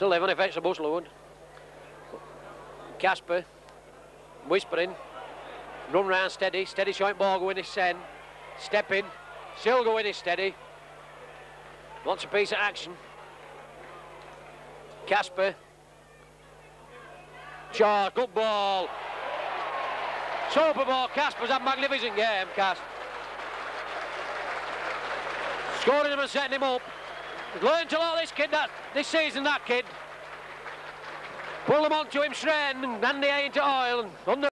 Still living if it's a bus load. Casper, whispering, run round steady, steady showing ball going his sen, stepping, still going his steady. Wants a piece of action. Casper. Charge, good ball. Super ball, Casper's had a magnificent game, Cas. Scoring him and setting him up. Learned a lot this kid that this season, that kid. Pull them onto him straight and hand the into oil and under